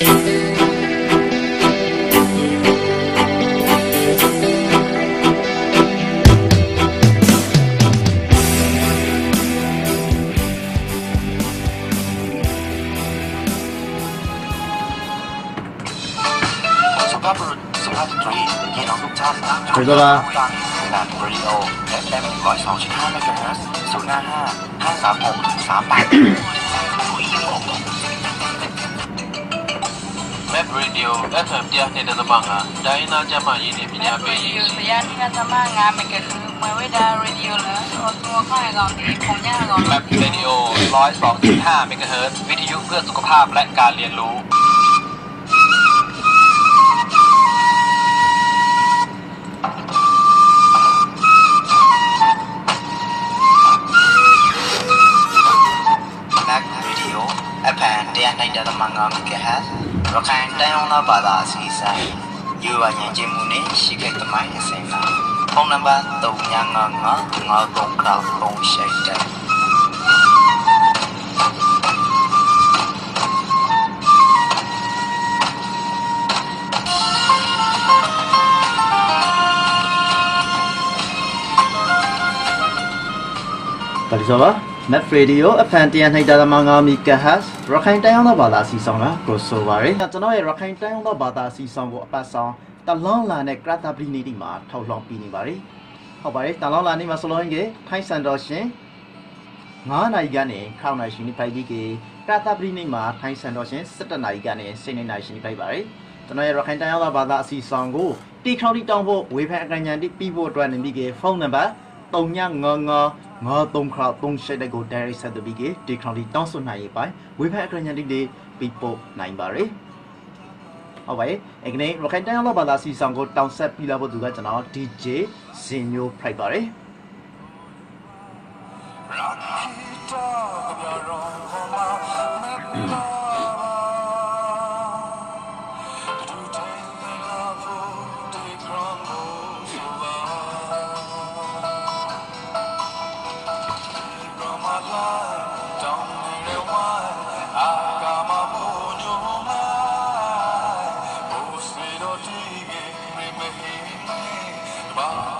ถึงแล้วนะขนาดเรดิโอ FM 102.5เมกะเฮิรตซ์055 536 38 Net Radio FM เดียในตะบังอะได้น่าจะมายินดีพิจารณาไปยินดีที่น่าจะมางานมันก็คือเม่เวลา Radio หรือตัวข้างก่อนที่ผมยากก่อนแบบ Radio ร้อยสองจุดห้าเมกเฮิร์ตวิทยุเพื่อสุขภาพและการเรียนรู้แพนเดียในเดือนมังงอมเกฮัส ရခိုင်တိုင်းအောင်လာဘာသာအစီအစဉ်ယူဝညင်ချင်းမှုနဲ့ရှိခဲ့သမိုင်းအစဉ်လာဖုန်းနံပါတ်399953တဲ့ ပါလီ ဆိုပါ Map Radio FM တရားနှိပ်တာသမ9 MHz ရခိုင်တိုင်းအောင်သောဘာသာအစီအဆောင်ကကိုဆိုပါရယ်ကျွန်တော်ရဲ့ရခိုင်တိုင်းအောင်သောဘာသာအစီအဆောင်ကိုအပတ်ဆောင်တလွန်လာနဲ့ကရတာပလီနေတီမှာထောက်လှောင်ပြီးနေပါရယ်ဟုတ်ပါရယ်တလွန်လာနေမှာဆိုလို့ရင်ထိုင်းစန်တော်ရှင်9နိုင်ကနေခေါနိုင်ရှင်နေပိုက်ပြီးကေကရတာပလီနေမှာထိုင်းစန်တော်ရှင်17နိုင်ကနေစိနေနိုင်ရှင်နေပိုက်ပါရယ်ကျွန်တော်ရဲ့ရခိုင်တိုင်းအောင်သောဘာသာအစီအဆောင်ကိုတီခေါတီတောင်းဖို့ဝေဖန်အကញ្ញန်တီပြီးဖို့အတွက်နေပြီးကေဖုန်းနံပါတ်3999 ငါသုံးခါသုံးရှိတဲ့ကို direct ဆက်တဲ့ပြီးကဒီခေါင်းဒီတောင်းဆိုနိုင်ရပိုင်ဝေဖက်အခရညာတိတွေပြီးပို့နိုင်ပါရယ်ဟုတ်ပါရဲ့အဲ့ကနေရခိုင်တိုင်းအောင်ဘာသာစီဆောင်ကိုတောင်းဆက်ပြီးလာဖို့သူကကျွန်တော် DJ ဇင်မျိုးဖိုက်ပါရယ် Well,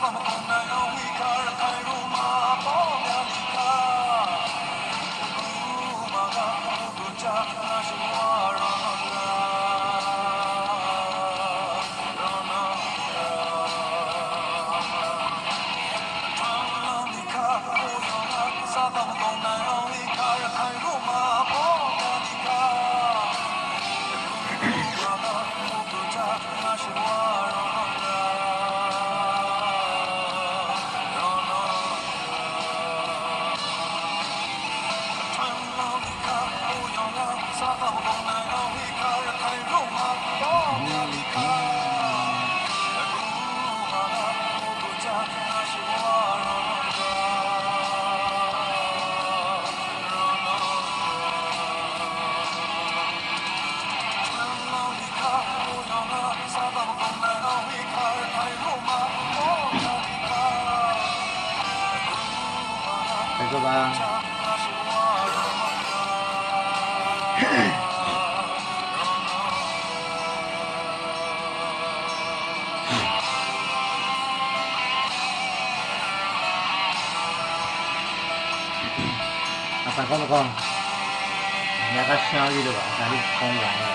Oh, 再说吧。啊，反光不光？人家个香芋的吧，咱就光圆了。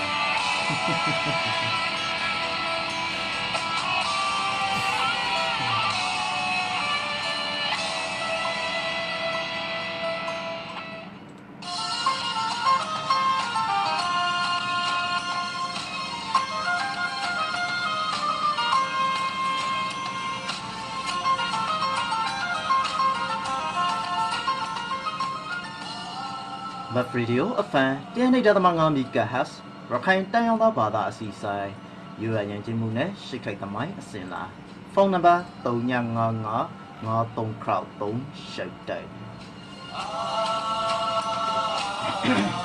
မက်ဖရီဒီယိုအဖန်တင်းနေတသမငါမီကဟတ်ရခိုင်တန်ရောင်းသားဘာသာအစီဆိုင်ယူရရင်ချင်းမှုနဲ့ရှိခိုက်သမိုင်းအစင်လာဖုန်းနံပါတ်3955 53 crowd 3ရှိတ်တိုက်